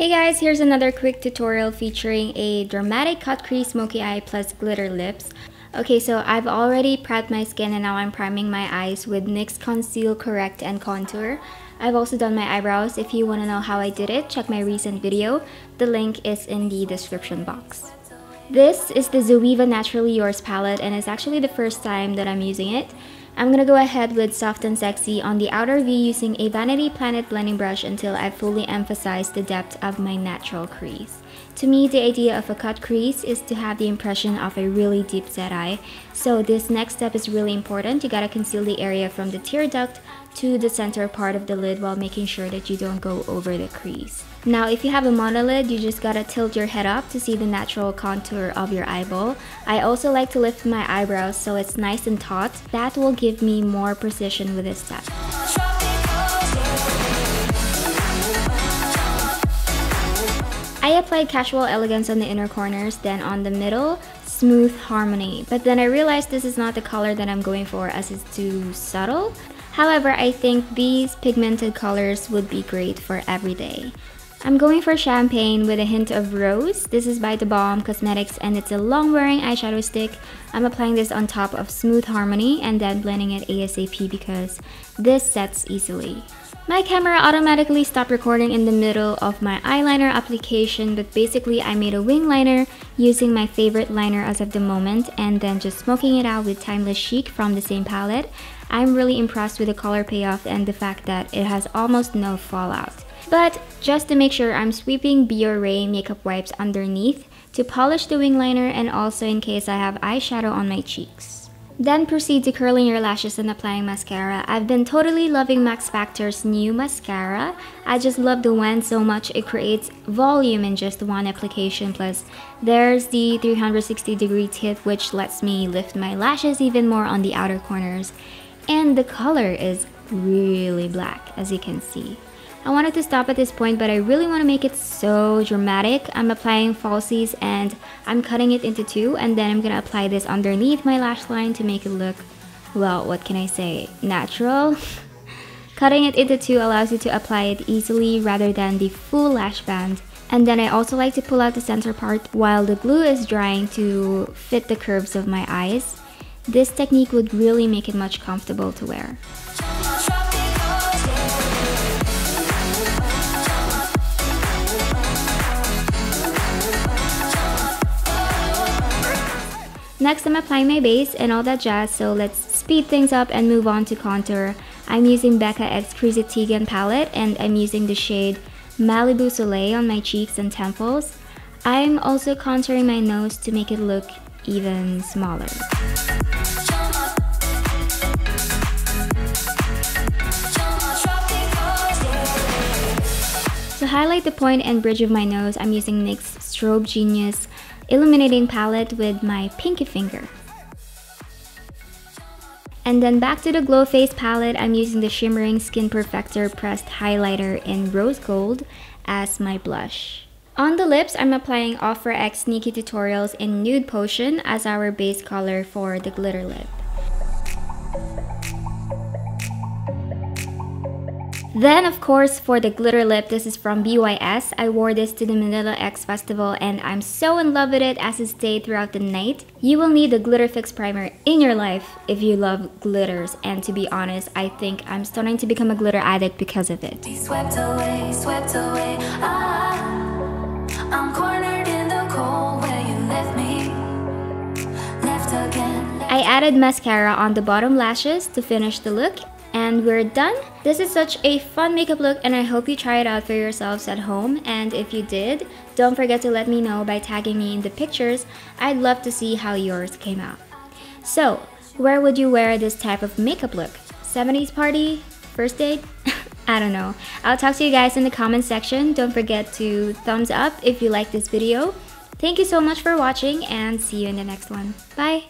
Hey guys, here's another quick tutorial featuring a dramatic cut crease smoky eye plus glitter lips. Okay, so I've already prepped my skin and now I'm priming my eyes with NYX Conceal, Correct, and Contour. I've also done my eyebrows. If you want to know how I did it, check my recent video. The link is in the description box. This is the Zoeva Naturally Yours palette and it's actually the first time that I'm using it. I'm gonna go ahead with Soft and Sexy on the outer V using a Vanity Planet blending brush until I fully emphasize the depth of my natural crease. To me, the idea of a cut crease is to have the impression of a really deep set eye. So this next step is really important. You gotta conceal the area from the tear duct to the center part of the lid while making sure that you don't go over the crease. Now if you have a monolid, you just gotta tilt your head up to see the natural contour of your eyeball. I also like to lift my eyebrows so it's nice and taut. That will give me more precision with this step. I applied Casual Elegance on the inner corners, then on the middle, Smooth Harmony. But then I realized this is not the color that I'm going for as it's too subtle. However, I think these pigmented colors would be great for everyday. I'm going for champagne with a hint of rose. This is by The Balm Cosmetics and it's a long wearing eyeshadow stick. I'm applying this on top of Smooth Harmony and then blending it ASAP because this sets easily. My camera automatically stopped recording in the middle of my eyeliner application but basically I made a wing liner using my favorite liner as of the moment and then just smoking it out with Timeless Chic from the same palette. I'm really impressed with the color payoff and the fact that it has almost no fallout. But just to make sure I'm sweeping Biore makeup wipes underneath to polish the wing liner and also in case I have eyeshadow on my cheeks. Then proceed to curling your lashes and applying mascara. I've been totally loving Max Factor's new mascara. I just love the wand so much it creates volume in just one application plus there's the 360 degree tip which lets me lift my lashes even more on the outer corners and the color is really black as you can see. I wanted to stop at this point but I really want to make it so dramatic. I'm applying falsies and I'm cutting it into two and then I'm gonna apply this underneath my lash line to make it look, well what can I say, natural? Cutting it into two allows you to apply it easily rather than the full lash band. And then I also like to pull out the center part while the glue is drying to fit the curves of my eyes. This technique would really make it much comfortable to wear. Next, I'm applying my base and all that jazz, so let's speed things up and move on to contour. I'm using Becca X Chrissy Teigen palette and I'm using the shade Malibu Soleil on my cheeks and temples. I'm also contouring my nose to make it look even smaller. To highlight the point and bridge of my nose, I'm using NYX Strobe Genius Illuminating Palette with my pinky finger. And then back to the Glow Face palette, I'm using the Shimmering Skin Perfector Pressed Highlighter in Rose Gold as my blush. On the lips, I'm applying Ofra X Nikkie Tutorials in Nude Potion as our base color for the glitter lip. Then of course for the glitter lip, this is from BYS. I wore this to the Manila X Festival and I'm so in love with it as it stayed throughout the night. You will need the Glitter Fix Primer in your life if you love glitters and to be honest, I think I'm starting to become a glitter addict because of it. Swept away, swept away, I added mascara on the bottom lashes to finish the look and we're done. This is such a fun makeup look and I hope you try it out for yourselves at home. And if you did, don't forget to let me know by tagging me in the pictures. I'd love to see how yours came out. So, where would you wear this type of makeup look? 70s party? First date? I don't know. I'll talk to you guys in the comment section. Don't forget to thumbs up if you like this video. Thank you so much for watching and see you in the next one. Bye!